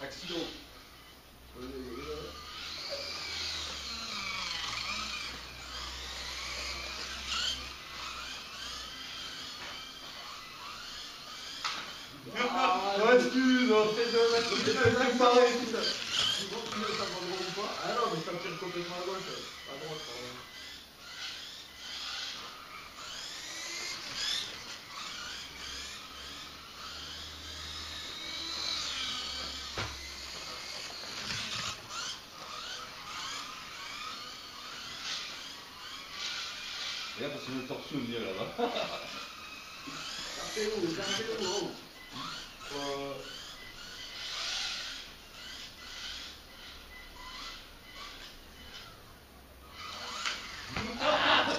Accident. Regarde, parce que le torse mieux là-bas. Gardez-vous, gardez-vous. oh. Euh,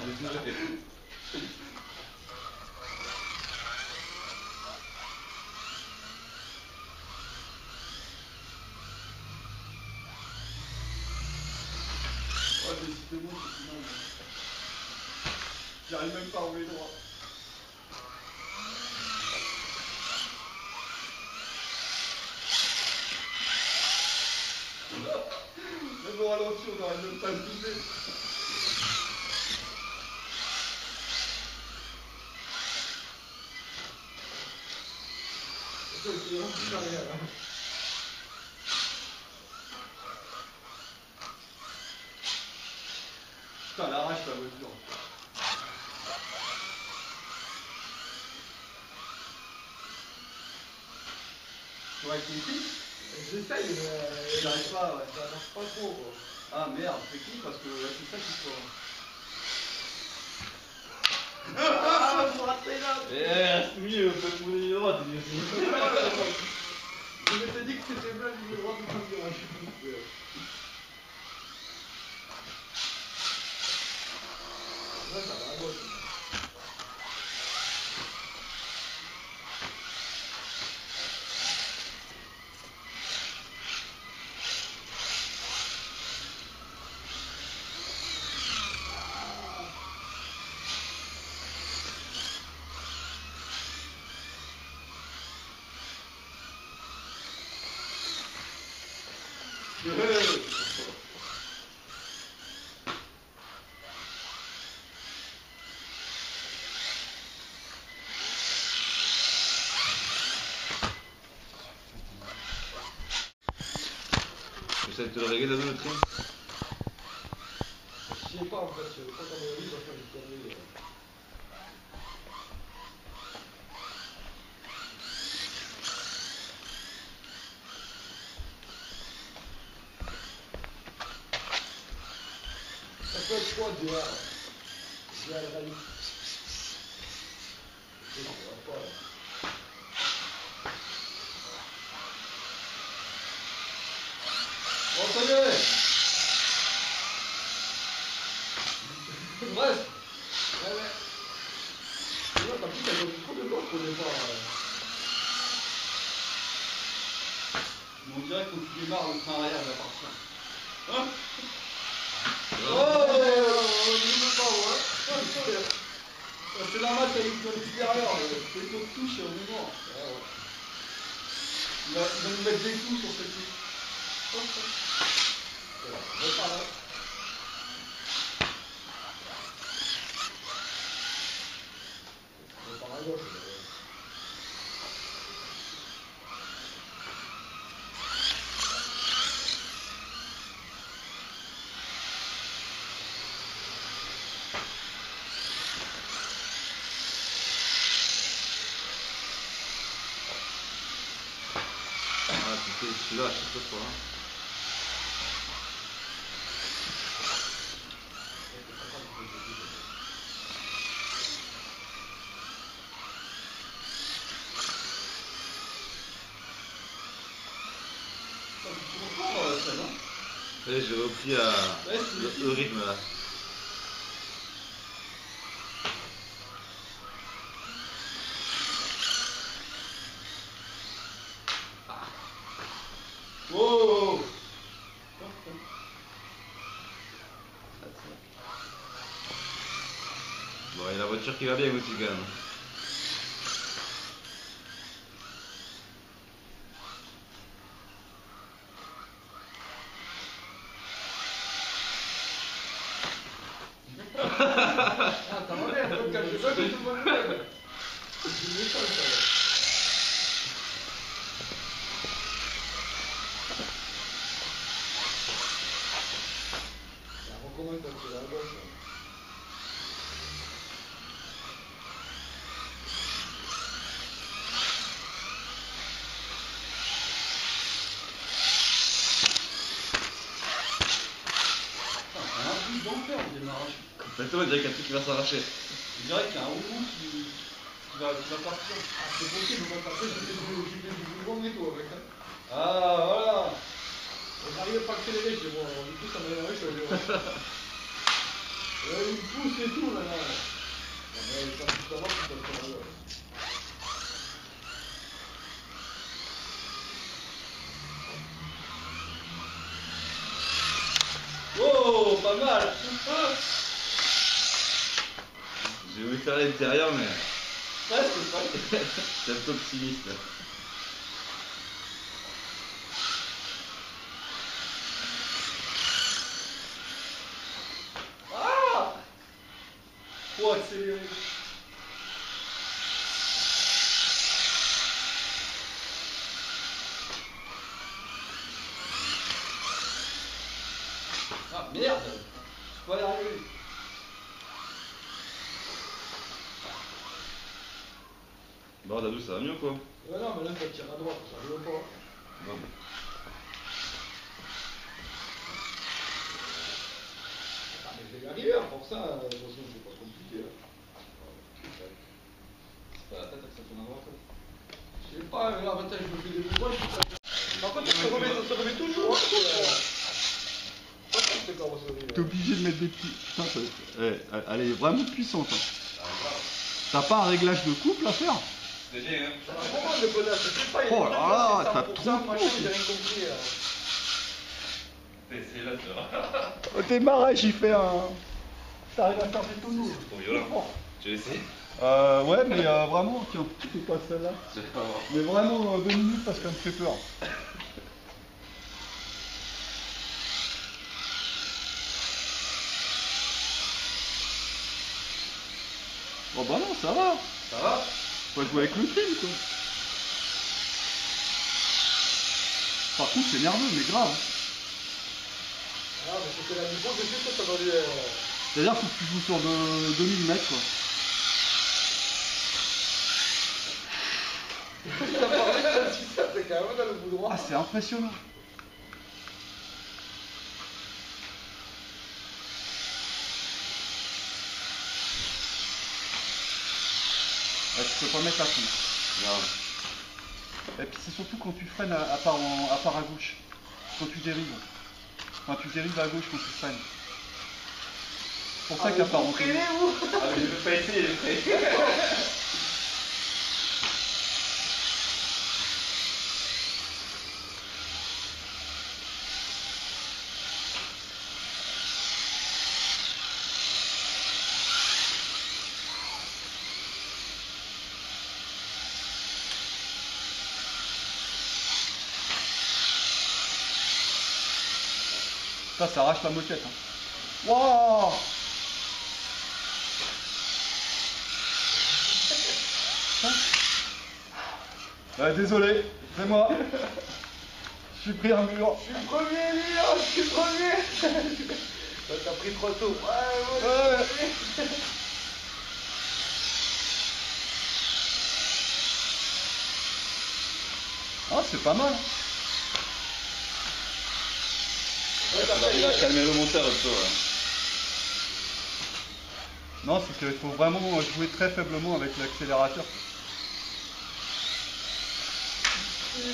Désolé. Ouais, décidément, c'est final. J'arrive même pas à rouler droit. On n'arrive même pas bouger hein. Putain, elle arrache la voiture. Tu fils J'essaye, mais euh, J'arrive pas, ouais. ça marche pas trop, quoi. Ah merde, c'est qui? Parce que là, c'est ça qu'il faut. Ah, je me rappelle là Eh, mieux, peut-être mon ligne droite, il Je m'étais dit que c'était bien ligne droite ou pas Mesela Tural'a gelebilirsin. Être quoi DA DA le rallye Je pas. Bon, ça y est Bref. Ouais, ouais. Et là, t'as t'as donné trop de gauche au départ. On dirait quand tu le train arrière va partir. Hein Oh, je ne sais pas, ouais. C'est normal, t'as une zone supérieure. Dès qu'on te touche, on est mort. Il va, il va nous mettre des coups sur cette ligne. Repars là. Repars à gauche. euh. Ah, tu fais là à chaque fois. Hein. J'ai repris euh, à, le rythme là. Oh Bon, il y a la voiture qui va bien aussi quand même. Ah, t'as mal l'air, donc, quand je vois que tout le monde lève. C'est méchant, ça. là. Ça recommence un peu à gauche. là. Putain, au démarrage. Complètement, on dirait qu'il y a un truc qui va s'arracher. Je dirais qu'il y a un roux qui, qui, va, qui va partir. Ah, c'est possible, après, j'ai fait du j'ai boulot et tout avec. hein. Ah, voilà On n'arrive pas à accélérer chez moi, du coup, ça m'a énervé, je suis allé voir. Là, il me pousse et tout, là, là. Mais ça, ça va, ça va, ça va. Oh, pas mal J'ai voulu faire l'intérieur, mais Presque, presque. c'est un peu optimiste. Ah Faut accélérer. Ah merde Je peux pas y arriver. Bon, Dadou, ça va mieux ou quoi Ouais, non, mais là, ça tire à droite, ça veut pas. Bon. Ah, mais je vais y arriver, hein, pour ça, euh, de toute façon, c'est pas compliqué. hein. C'est pas la tête que ça tourne à droite. Je sais pas, mais là, maintenant, je me fais des mouvements, je suis pas... Par contre, ça se remet, ça se remet toujours, hein, c'est, euh, pas comme cette carrosserie, là. T'es obligé de mettre des petits. Putain, ça- eh, elle est vraiment puissante. hein. T'as pas un réglage de couple à faire hein Oh là là, t'as c'est 100%, trop. Au démarrage, il fait un. T'arrives à faire des tonneaux. C'est trop violent. Tu veux essayer? Euh, ouais, mais euh, vraiment, tiens, c'est pas celle-là. Mais vraiment, euh, deux minutes parce qu'elle me fait peur. Oh bah non, ça va. Ça va Faut jouer avec le film, quoi. Par contre, c'est nerveux, mais grave. Ah, mais c'était la niveau de suite, ça va lui... euh, C'est-à-dire faut que tu joues sur de 2000 mètres, quoi. Il a parlé comme si ça, c'est quand même dans le bout droit. Ah, c'est impressionnant. Peux pas mettre à fond. Non. Et puis c'est surtout quand tu freines à, à part en- à part à gauche. Quand tu dérives. Quand tu dérives à gauche quand tu freines. C'est pour ça qu'à part en Ah, mais je pas essayer, je vais pas essayer. Ça, ça arrache la moquette. Hein. Wouah Ouais, désolé, c'est moi. Je suis pris un mur. Je suis premier, Lyon, je suis premier Toi, T'as pris trop tôt. Ouais, ouais, Ouais. ouais. Ah, c'est pas mal. Ouais, t'as pas- Il va calmer le moteur un peu. Non, c'est qu'il faut vraiment jouer très faiblement avec l'accélérateur. Euh,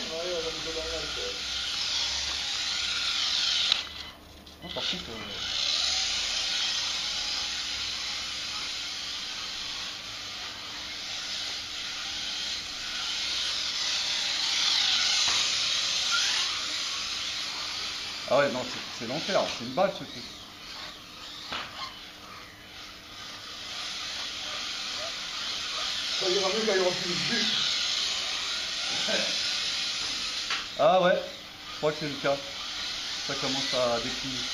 Ah ouais, non, c'est- l'enfer, c'est une balle ce truc. Ça ira mieux quand il y aura plus de but. Ah ouais, je crois que c'est le cas. Ça commence à décliner.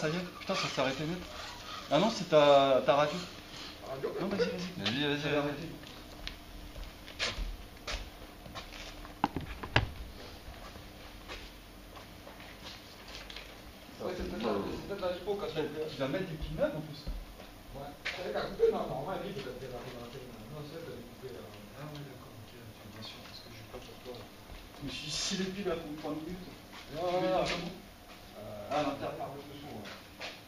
Ça y est, putain ça s'est arrêté net. Ah non c'est ta, ta radio. Non vas-y vas-y. Vas-y, vas-y, vas-y. Tu vas mettre des pin en plus. Ouais. C'est non, normalement. Non, c'est là. Ah oui d'accord, ok, ok, bien sûr, parce que je vais pas pour toi. Je me suis dit, si les piles elles font 3 minutes. Non, non, non. Euh, Ah l'intérieur de son. ouais.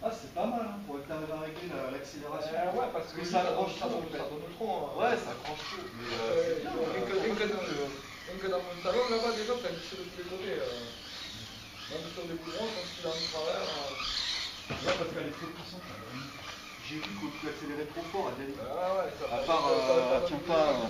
Ah c'est pas mal hein, pour que t'arrives à régler la- l'accélération. Euh, ouais, parce que ça ça accroche ça tout, donne en fait. ça donne le tronc. hein. Ouais, ça accroche tout. Mais euh, c'est bien. rien que- rien que dans mon salon, là-bas, déjà, t'as sur le tous les côtés. euh, Même sur les bourrons, quand tu l'as mis travers. euh, Ouais, parce qu'elle est trop puissante. elle. J'ai vu quand tu accélérais trop fort, elle. Ah ouais, ça À part, elle tient pas,